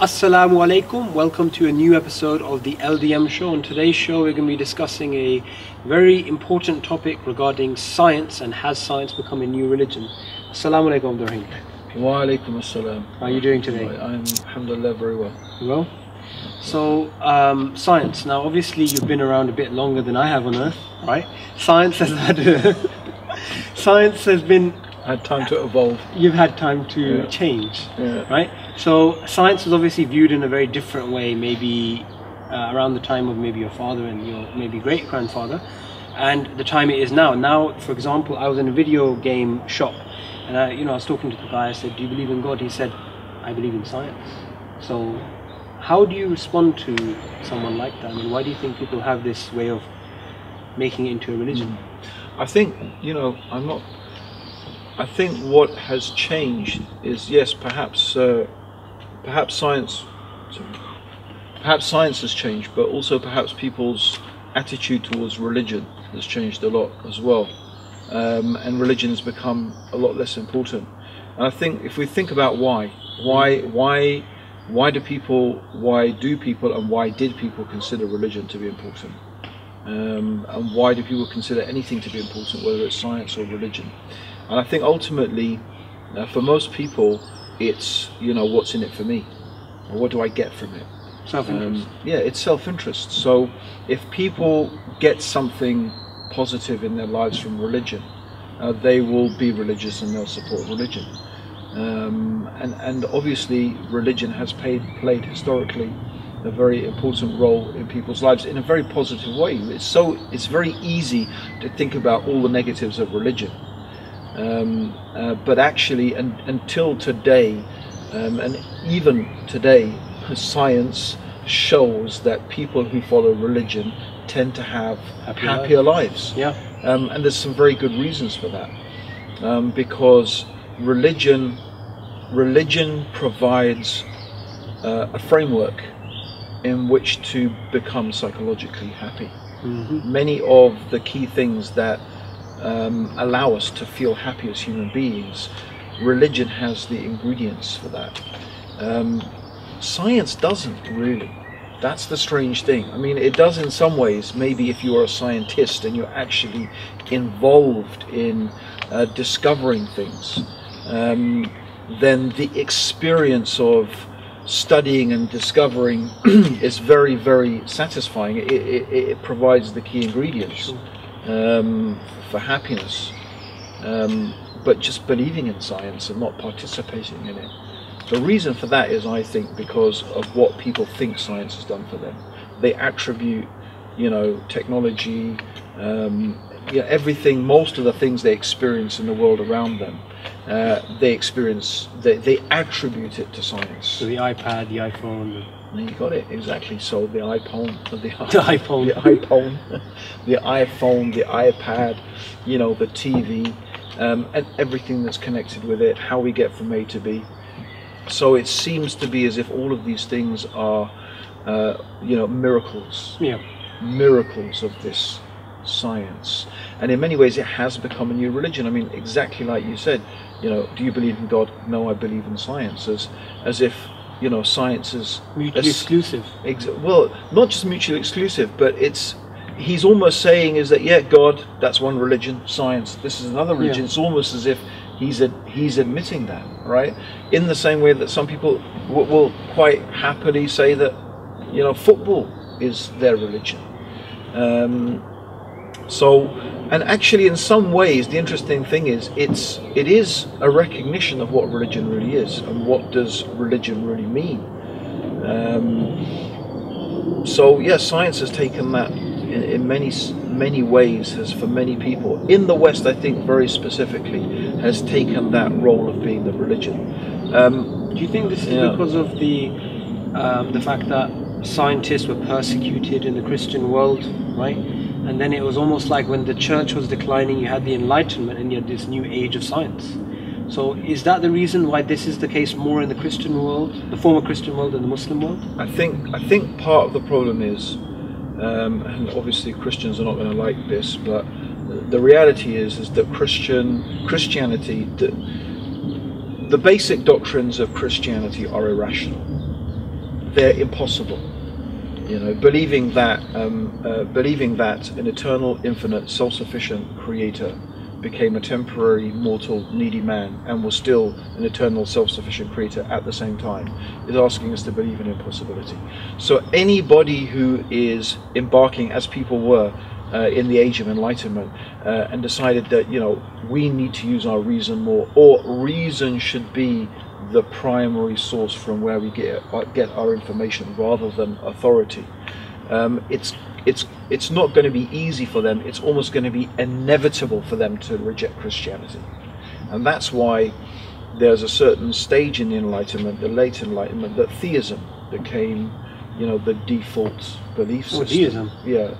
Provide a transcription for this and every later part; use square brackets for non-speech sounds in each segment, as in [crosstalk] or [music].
Assalamu alaikum. Welcome to a new episode of the LDM show. On today's show, we're going to be discussing a very important topic regarding science and has science become a new religion. Assalamu alaikum, Abdurraheem. Wa alaikum assalam. How are you doing today? I'm alhamdulillah very well. Well, so um, science. Now, obviously, you've been around a bit longer than I have on Earth, right? Science has had [laughs] science has been had time to evolve. You've had time to Yeah. change, Yeah. right? So science was obviously viewed in a very different way, maybe uh, around the time of maybe your father and your maybe great grandfather, and the time it is now. Now, for example, I was in a video game shop, and I, you know, I was talking to the guy. I said, "Do you believe in God?" He said, "I believe in science." So, how do you respond to someone like that? I mean, why do you think people have this way of making it into a religion? I think you know I'm not. I think what has changed is yes, perhaps uh, perhaps science, perhaps science has changed, but also perhaps people's attitude towards religion has changed a lot as well, um, and religion has become a lot less important. And I think if we think about why, why, why, why do people, why do people, and why did people consider religion to be important? um, and why do people consider anything to be important, whether it's science or religion? And I think ultimately, uh, for most people, it's you know what's in it for me, or what do I get from it? Self-interest. Um, yeah, it's self-interest. So if people get something positive in their lives from religion, uh, they will be religious and they'll support religion. Um, and and obviously, religion has played played historically a very important role in people's lives in a very positive way. It's so it's very easy to think about all the negatives of religion, um, uh, but actually, and, until today, um, and even today, science shows that people who follow religion tend to have Happy happier lives. yeah. Um, and there's some very good reasons for that, um, because religion, religion provides uh, a framework in which to become psychologically happy. hmm Many of the key things that um, allow us to feel happy as human beings, religion has the ingredients for that. Um, science doesn't really. That's the strange thing. I mean, it does in some ways, maybe if you're a scientist and you're actually involved in uh, discovering things, um, then the experience of studying and discovering [clears throat] is very, very satisfying. It, it, it provides the key ingredients um, for happiness. Um, but just believing in science and not participating in it. The reason for that is, I think, because of what people think science has done for them. They attribute, you know, technology, um, yeah, everything, most of the things they experience in the world around them, uh, they experience, they, they attribute it to science. So the iPad, the iPhone, And you got it exactly. So the iPhone, [laughs] the, [laughs] the iPhone. the [laughs] iPhone, the iPhone, the iPad, you know, the TV, um, and everything that's connected with it, how we get from A to B. So it seems to be as if all of these things are, uh, you know, miracles, yeah. miracles of this science. And in many ways, it has become a new religion. I mean, exactly like you said, you know, do you believe in God? No, I believe in science. As, as if, you know, science is Mutually exclusive. Ex- well, not just mutually exclusive, but it's he's almost saying is that yeah, God, that's one religion, science, this is another religion. Yeah. It's almost as if he's ad- he's admitting that, right? In the same way that some people w- will quite happily say that you know football is their religion. Um, so, and actually, in some ways, the interesting thing is it's it is a recognition of what religion really is and what does religion really mean. Um, so, yes, science has taken that in, in many many ways. Has for many people in the West, I think, very specifically, has taken that role of being the religion. Um, Do you think this is Yeah. because of the um, the fact that scientists were persecuted in the Christian world, right? And then it was almost like when the church was declining, you had the Enlightenment, and you had this new age of science. So, is that the reason why this is the case more in the Christian world, the former Christian world, than the Muslim world? I think I think part of the problem is, um, and obviously Christians are not going to like this, but the reality is is that Christian Christianity, the, the basic doctrines of Christianity are irrational. they're impossible. You know, believing that um, uh, believing that an eternal, infinite, self-sufficient creator became a temporary, mortal, needy man and was still an eternal, self-sufficient creator at the same time is asking us to believe in impossibility. So anybody who is embarking, as people were, uh, in the age of enlightenment uh, and decided that you know we need to use our reason more or reason should be the primary source from where we get uh, get our information rather than authority. Um, it's it's it's not going to be easy for them. It's almost going to be inevitable for them to reject Christianity. And that's why there's a certain stage in the enlightenment the late enlightenment that theism became you know the default belief Oh, system. deism. yeah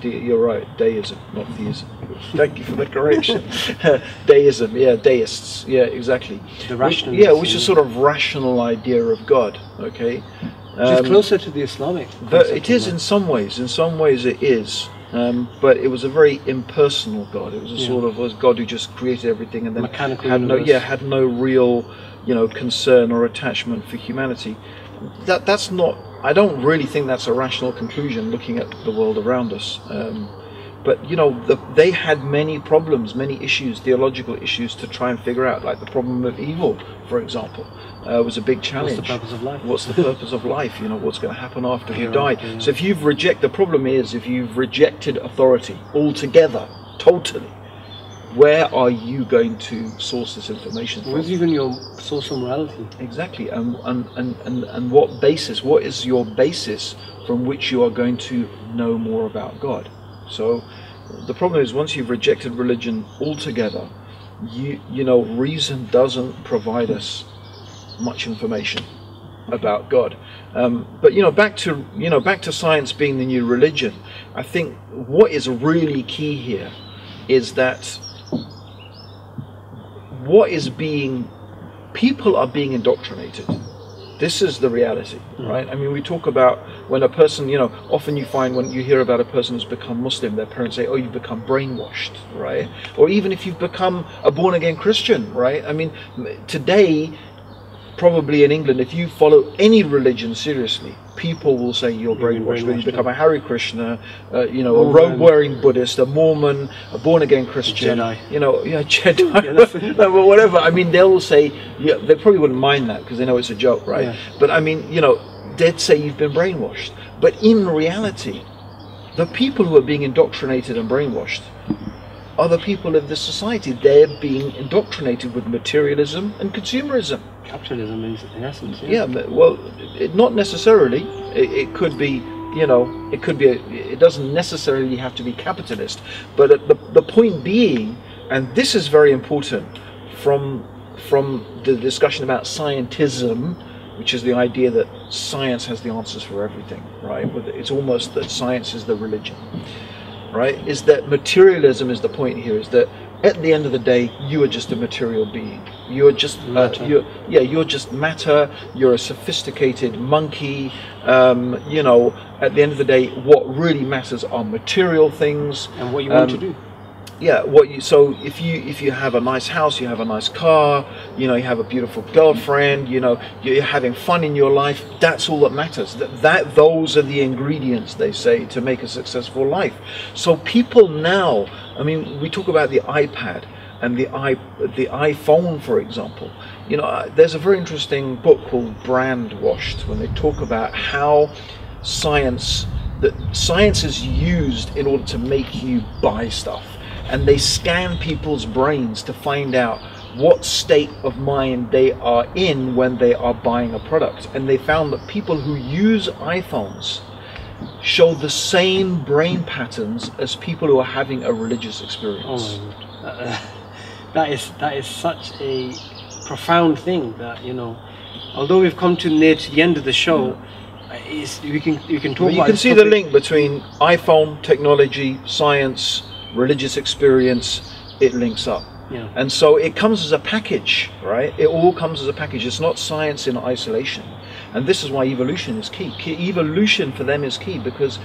De- you're right, deism, not theism. [laughs] Thank you for the correction. [laughs] deism, yeah, deists, yeah, exactly. The rationalists, yeah, which is sort of rational idea of God. Okay, Which is Um, closer to the Islamic. but it is it of is God. in some ways. In some ways, it is. Um, but it was a very impersonal God. It was a Yeah. sort of was God who just created everything and then Mechanical had no, yeah, had no real, you know, concern or attachment for humanity. That that's not. I don't really think that's a rational conclusion looking at the world around us. Um, but you know, the, they had many problems, many issues, theological issues to try and figure out. Like the problem of evil, for example, uh, was a big challenge. What's the purpose of life? what's the purpose of life you know what's going to happen after you die yeah. so if you've rejected the problem is if you've rejected authority altogether totally where are you going to source this information from Where's even your source of morality? exactly and, and, and, and, and what basis what is your basis from which you are going to know more about god so the problem is once you've rejected religion altogether you you know reason doesn't provide us much information about God. Um, but you know, back to you know, back to science being the new religion. I think what is really key here is that what is being people are being indoctrinated. This is the reality, hmm. right? I mean, we talk about when a person, you know, often you find when you hear about a person who's become Muslim, their parents say, "Oh, you've become brainwashed," right? Or even if you've become a born again Christian, right? I mean, today probably in England, if you follow any religion seriously, people will say you're brainwashed. When you become a Hare Krishna, uh, you know, a robe-wearing Buddhist, a Mormon, a born-again Christian, Jedi. you know, yeah, [laughs] Jedi, [laughs] no, [laughs] whatever. I mean, they'll say, yeah, they probably wouldn't mind that because they know it's a joke, right? Yeah. But I mean, you know, they'd say you've been brainwashed. But in reality, the people who are being indoctrinated and brainwashed are the people of the society. They're being indoctrinated with materialism and consumerism. Capitalism is in essence. Yeah, but- well, it, not necessarily. It, it could be, you know, it could be. A, it doesn't necessarily have to be capitalist. But at the the point being, and this is very important from from the discussion about scientism, which is the idea that science has the answers for everything, right? It's almost that science is the religion, right? Is that materialism is the point here? Is that at the end of the day, you are just a material being. You are just uh, Matter. you're, yeah, you're just matter. You're a sophisticated monkey. Um, you know, at the end of the day, what really matters are material things. And what you want Um, to do. Yeah, what you so if you if you have a nice house, you have a nice car, you know, you have a beautiful girlfriend, you know, you're having fun in your life. That's all that matters. That that those are the ingredients they say to make a successful life. So people now, I mean, we talk about the iPad and the i the iPhone, for example. You know, uh, there's a very interesting book called Brand Washed when they talk about how science that science is used in order to make you buy stuff and they scan people's brains to find out what state of mind they are in when they are buying a product and they found that people who use iPhones show the same brain patterns as people who are having a religious experience Oh. Uh, [laughs] that is that is such a profound thing that you know. Although we've come to near to the end of the show, is we can we can talk But you can see the link between iPhone technology, science, religious experience. It links up. Yeah. And so it comes as a package, right? It all comes as a package. It's not science in isolation. And this is why evolution is key. Key- Evolution for them is key because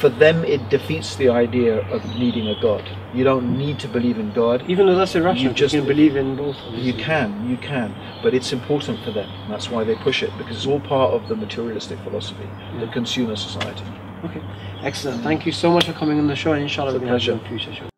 for them it defeats the idea of needing a God. You don't need to believe in God. Even though that's irrational, you just- can believe in both. You can, you can, but it's important for them. That's why they push it because it's all part of the materialistic philosophy, the consumer society. Okay, excellent. Thank you so much for coming on the show, and inshallah, we're going to have you pleasure. on future shows.